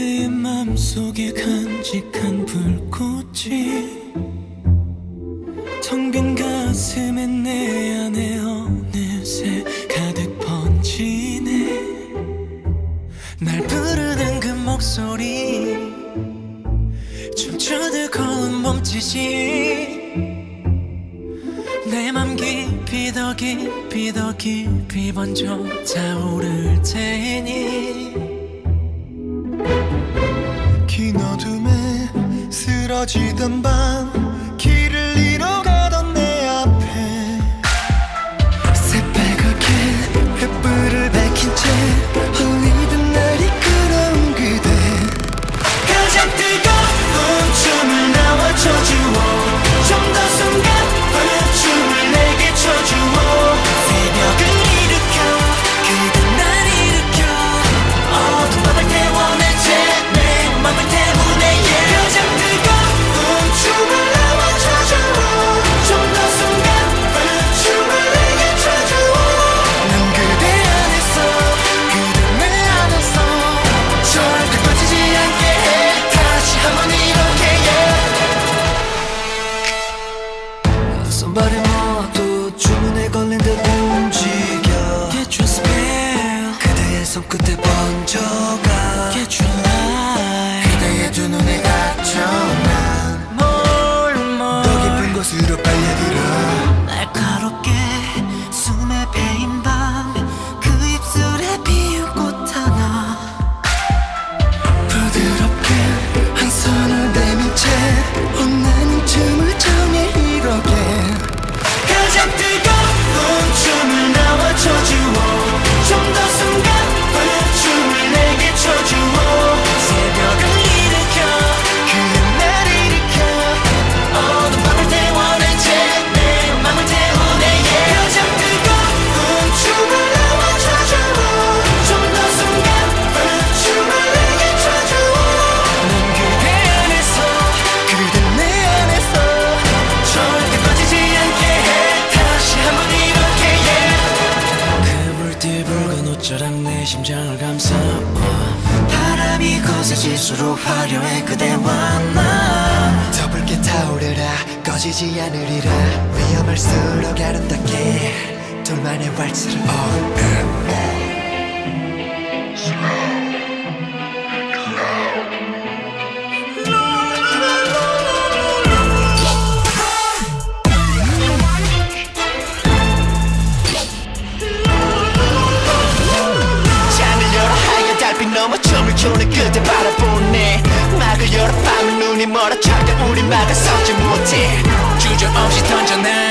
그대의 맘속에 간직한 불꽃이 텅빈 가슴에 내 안에 어느새 가득 번지네. 날 부르는 그 목소리 춤추듯 걸음 몸짓이 내맘 깊이 더 깊이 더 깊이 번져 타오를 테니 到七点半 세질수록 화려해 그대와 나. 더불게 타오르라 꺼지지 않으리라. 위험할수록 아름답게 둘만의 왈츠를. On and On 손을 끝에 바라보네. 막을 열어 밤은 눈이 멀어 차가 우리 막아서지 못해. 주저없이 던져내.